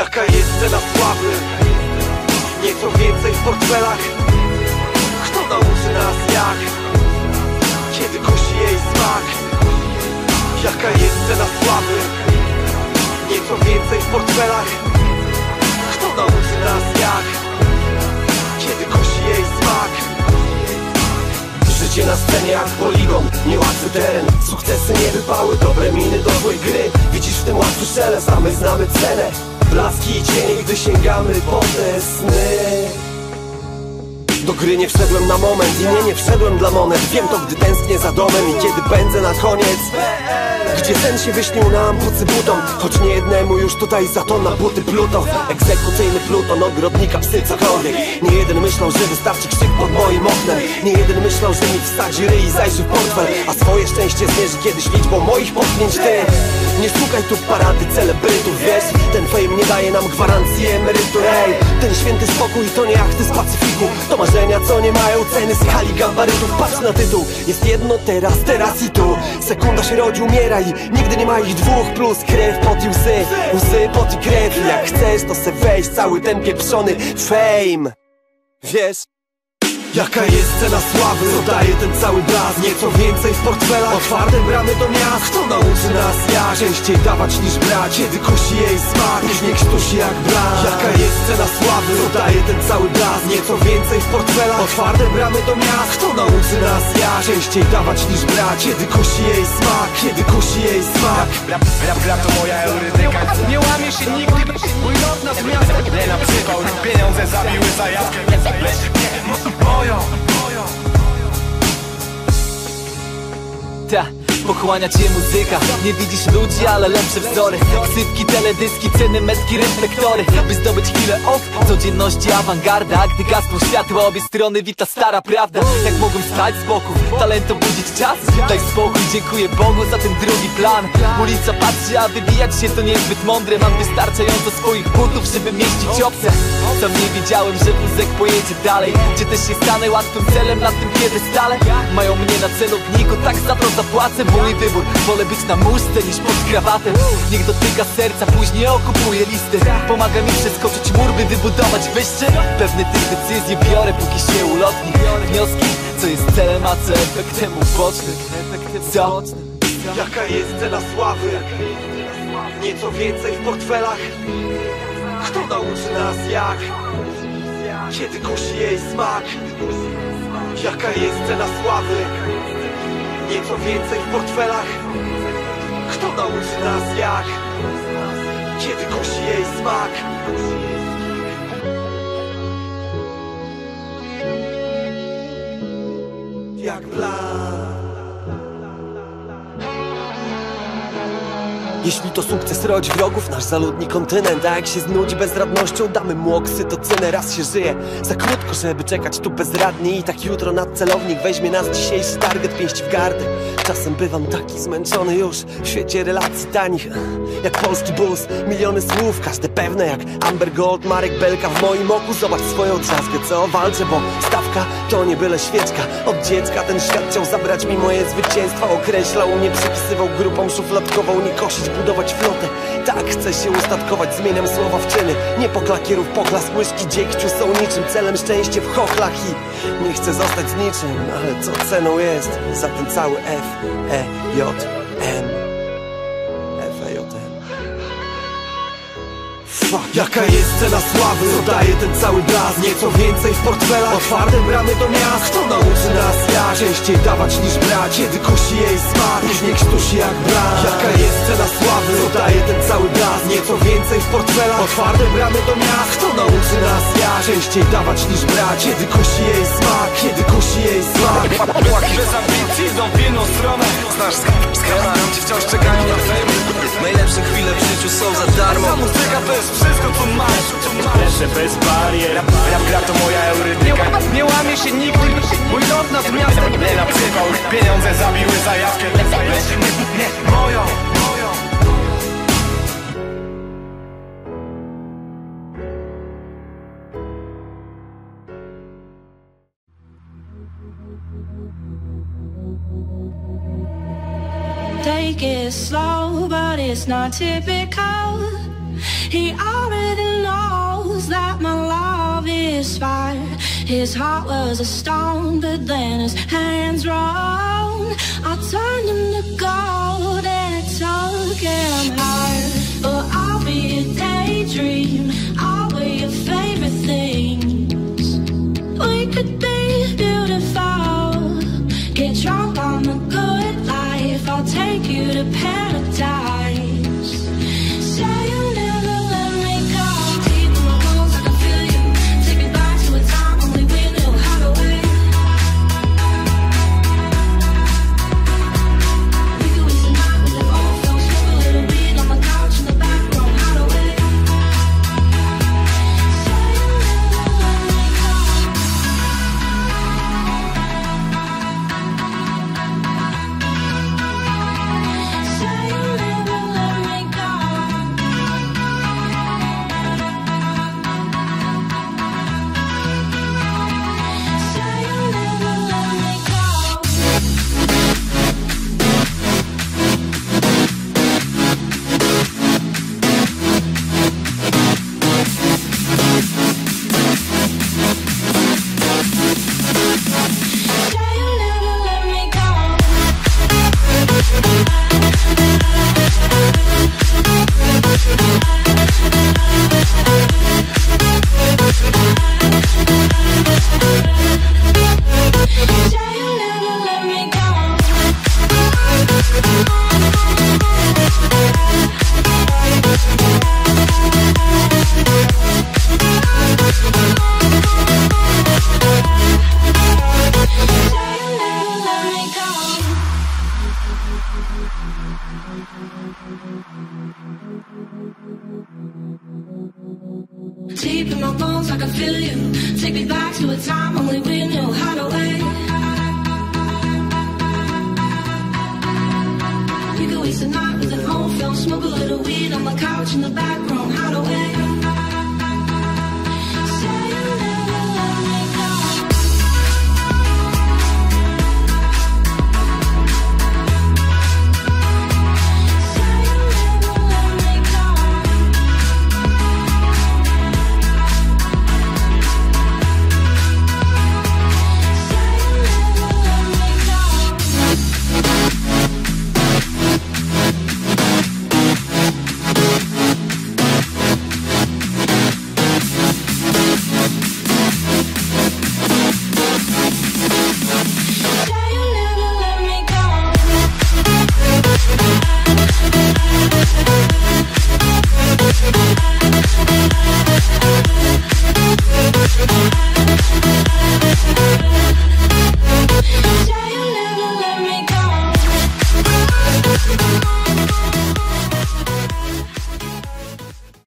Jaka jest cena sławy? Nieco więcej w portfelach Kto nauczy nas jak? Kiedy kusi jej smak? Jaka jest cena sławy? Nieco więcej w portfelach Kto nauczy nas jak? Kiedy kusi jej smak? Życie na scenie jak poligon, niełatwy teren Sukcesy nie wypały, dobre miny do złej gry Widzisz w tym łatwy szelest, a my znamy cenę Blaski cienie, gdy sięgamy po te sny do gry nie wszedłem na moment i nie, nie wszedłem dla monet. Wiem to, gdy tęsknię za domem i kiedy pędzę na koniec. Gdzie sen się wyśnił nam po cybutom Choć nie jednemu już tutaj za to na buty pluto. Egzekucyjny pluton, ogrodnika, psy, cokolwiek. Nie jeden myślał, że wystarczy krzyk pod moim oknem. Nie jeden myślał, że mi wsadzi ryj i zajrzy w portfel. A swoje szczęście zmierzy kiedyś liczbą moich potknięć ty. Nie szukaj tu parady celebrytów, wiesz? Ten fame nie daje nam gwarancji emerytur, ej. Ten święty spokój to nie jachty z Pacyfiku. To marzenia, co nie mają ceny. Skali gabarytów Patrz na tytuł, jest jedno teraz, teraz i tu. Sekunda się rodzi, umiera i nigdy nie ma ich dwóch Plus krew, pot i łzy, łzy, pot i krew. Jak chcesz, to se wejść cały ten pieprzony fame. Wiesz? Jaka jest cena sławy? Co daje ten cały blask? Nieco więcej w portfelach Otwarte bramy do miast Kto nauczy nas jak? Częściej dawać niż brać Kiedy kusi jej smak Niż nie krztusi jak brak Jaka jest cena sławy? Co daje ten cały blask? Nieco więcej w portfelach Otwarte bramy do miast Kto nauczy nas jak? Częściej dawać niż brać Kiedy kusi jej smak Kiedy kusi jej smak Rap, rap, rap to moja eurydyka Nie łamie się nigdy Mój lot na zmianę Nie na przypał Pieniądze zabiły zajawkę nie moją Ta, pochłania cię muzyka. Nie widzisz ludzi, ale lepsze wzory. Ksywki, teledyski, ceny, metki, reflektory. By zdobyć chwilę ok, codzienności awangarda. Gdy gasną światła, obie strony wita stara prawda. Jak mogłem stać z boku, talent obudzić czas? Daj spokój, dziękuję Bogu za ten drugi plan. Ulica patrzy, a wybijać się to niezbyt mądre. Mam wystarczająco swoich butów, żeby mieścić obce. Sam nie wiedziałem, że wózek pojedzie dalej. Czy też się stanę łatwym celem na tym piedestale? Mają mnie na celowniku, tak za to zapłacę Mój wybór, wolę być na muszce niż pod krawatem Niech dotyka serca, później okupuje listy Pomaga mi przeskoczyć mur, by wybudować wyższy Pewne tych decyzji biorę, póki się ulotni Wnioski, co jest celem, a co efektem ubocznym Co? Jaka jest cena sławy? Nieco więcej w portfelach Kto nauczy nas jak? Kiedy kusi jej smak? Jaka jest cena sławy? Nieco więcej w portfelach Kto nauczy nas jak? Kiedy kusi jej smak? Jeśli to sukces rodzi wrogów, nasz zaludni kontynent. A jak się znudzi bezradnością, damy mu oksytocynę Raz się żyje, za krótko, żeby czekać tu bezradnie I tak jutro nad celownik weźmie nas dzisiejszy target pięści w gardę. Czasem bywam taki zmęczony już w świecie relacji tanich Jak polski bus, miliony słów, każde pewne jak Amber Gold, Marek Belka w moim oku. Zobacz swoją drzazgę, co walczę, bo stawka to nie byle świeczka. Od dziecka ten świat chciał zabrać mi moje zwycięstwa Określał mnie, przypisywał grupą szufladkową Nie kosić, budować flotę. Tak chcę się ustatkować, zmieniam słowa w czyny Nie po klakierów poklask, łyżki dziegciu są niczym Celem szczęście w chochlach i nie chcę zostać z niczym Ale co ceną jest za ten cały F, E, J, M Fuck. Jaka jest cena sławy? Co daje ten cały blask? Nieco więcej w portfelach Otwarte bramy do miast Kto nauczy nas jak? Częściej dawać niż brać Kiedy kusi jej smak nie krztusi jak brak Jaka jest cena sławy? Co daje ten cały blask? Portfelach Otwarte bramy do miast Kto nauczy nas jak? Częściej dawać niż brać Kiedy kusi jej smak Kiedy kusi jej smak. Płaki bez ambicji idą w inną stronę. Znasz schema, ci wciąż czekają na fame Najlepsze chwile w życiu są za darmo. Ta muzyka to jest wszystko co masz Lepsze bez barier. Rap, rap gra to moja eurydyka Nie, łamie się nigdy. Mój lot nad miastem. Nie na przypał Pieniądze zabiły zajawkę moją Take it slow, but it's not typical. He already knows that my love is fire. His heart was a stone, but then his hands rolled. I turned him to gold and took him higher. But I'll be a daydream. Deep in my bones, I can feel you. Take me back to a time only we on the couch in the back room.